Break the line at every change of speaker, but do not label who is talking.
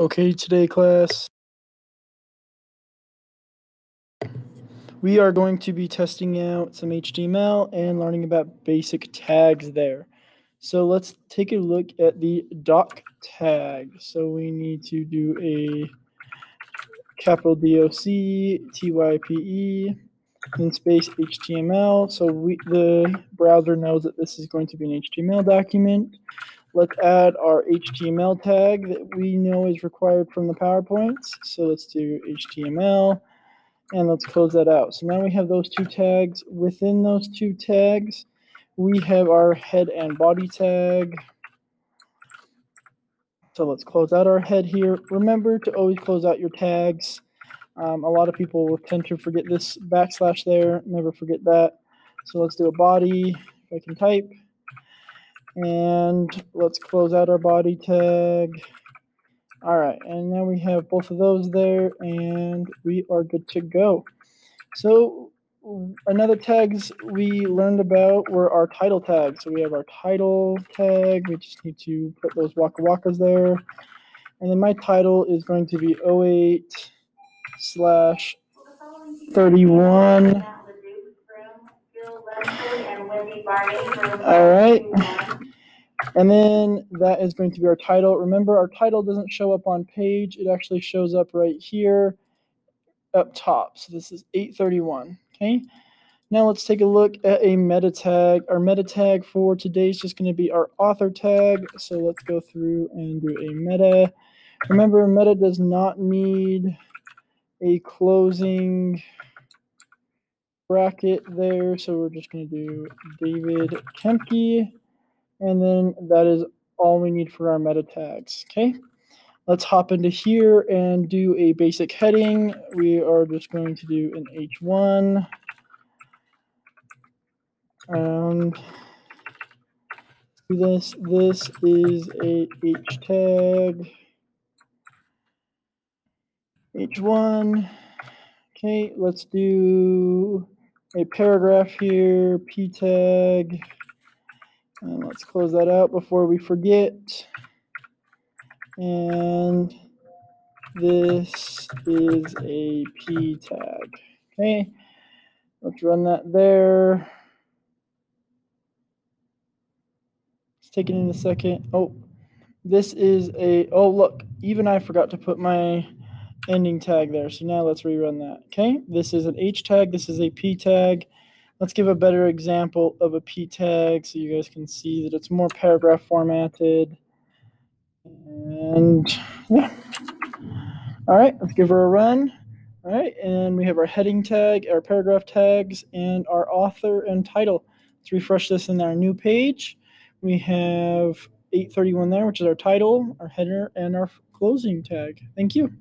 Okay, today, class, we are going to be testing out some HTML and learning about basic tags there. So let's take a look at the doc tag. So we need to do a capital DOC, TYPE, and space HTML. So we, the browser knows that this is going to be an HTML document. Let's add our HTML tag that we know is required from the PowerPoints. So let's do HTML and let's close that out. So now we have those two tags. Within those two tags, we have our head and body tag. So let's close out our head here. Remember to always close out your tags. Um, a lot of people will tend to forget this backslash there. Never forget that. So let's do a body, if I can type. And let's close out our body tag. All right, and now we have both of those there, and we are good to go. So another tags we learned about were our title tags. So we have our title tag. We just need to put those waka wakas there. And then my title is going to be 08 slash 31. All right. And then that is going to be our title. Remember, our title doesn't show up on page. It actually shows up right here up top. So this is 831. Okay. Now let's take a look at a meta tag. Our meta tag for today is just going to be our author tag. So let's go through and do a meta. Remember, meta does not need a closing bracket there. So we're just going to do David Kempke. And then that is all we need for our meta tags. Okay. Let's hop into here and do a basic heading. We are just going to do an H1. And this, this is a H tag. H1. Okay, let's do a paragraph here, P tag. And let's close that out before we forget. And this is a P tag. Okay, let's run that there. Let's take it in a second. Oh, this is a, oh, look, even I forgot to put my ending tag there. So now let's rerun that. Okay, this is an H tag, this is a P tag. Let's give a better example of a P tag so you guys can see that it's more paragraph formatted. And yeah. All right, let's give her a run. All right, and we have our heading tag, our paragraph tags, and our author and title. Let's refresh this in our new page. We have 831 there, which is our title, our header, and our closing tag. Thank you.